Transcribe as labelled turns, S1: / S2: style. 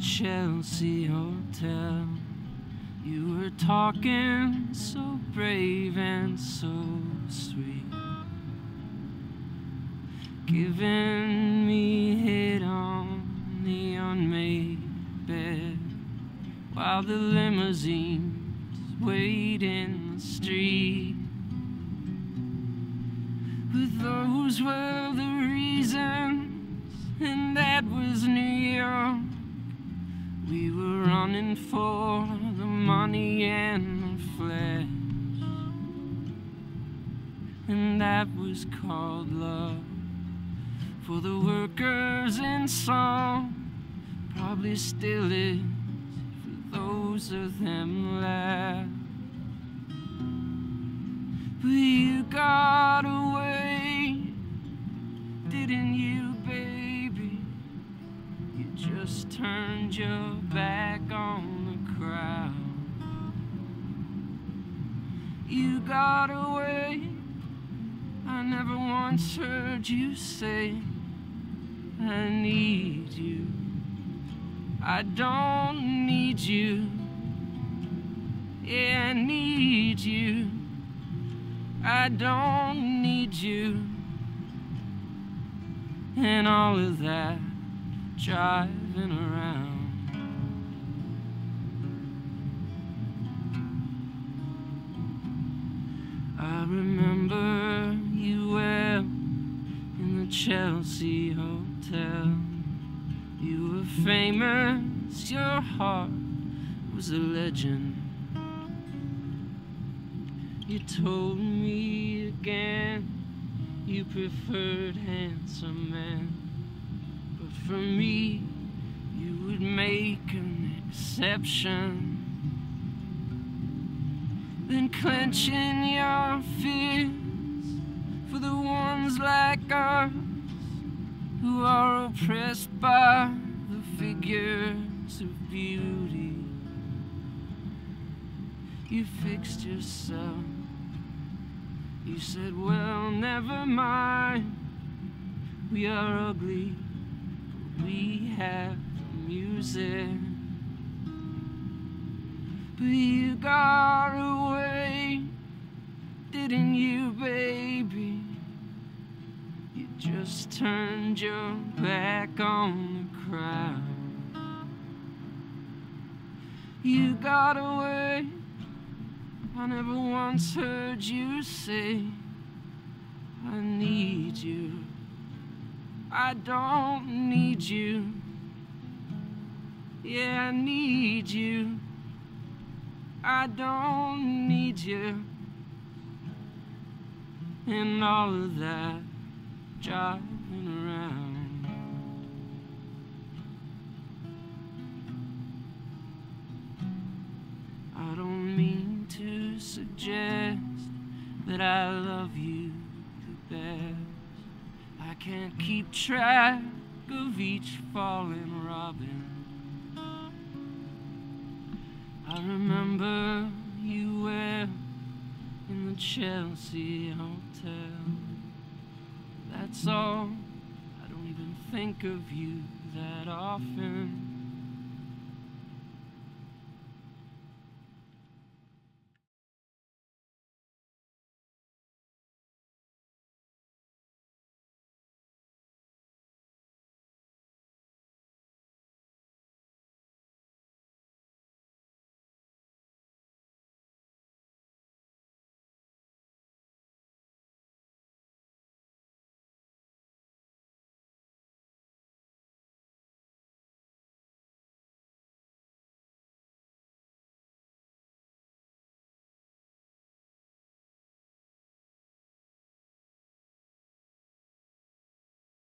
S1: Chelsea Hotel. You were talking so brave and so sweet, giving me head on the unmade bed while the limousines wait in the street. But those were the reasons, and that was New York. Running for the money and the flesh, and that was called love. For the workers in song, probably still is for those of them left. But you got away, didn't you, baby? Just turned your back on the crowd. You got away. I never once heard you say, I need you. I don't need you. Yeah, I need you. I don't need you. And all of that driving around. I remember you well in the Chelsea Hotel. You were famous, your heart was a legend. You told me again you preferred handsome men, for me, you would make an exception. Then clenching your fists for the ones like us who are oppressed by the figures of beauty. You fixed yourself. You said, Well, never mind. We are ugly, we have music. But you got away, didn't you, baby? You just turned your back on the crowd. You got away. I never once heard you say, I need you. I don't need you. Yeah, I need you. I don't need you. And all of that driving around. I don't mean to suggest that I love you. I can't keep track of each falling robin. I remember you well in the Chelsea Hotel. That's all. I don't even think of you that often.